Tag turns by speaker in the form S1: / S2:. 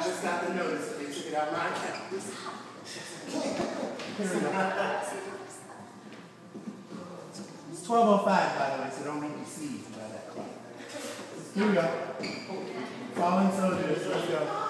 S1: I just got the notice that they took it out of my account. It's 12.05, by the way, so don't be deceived by that clock. Here we go. Fallen soldiers, let's go.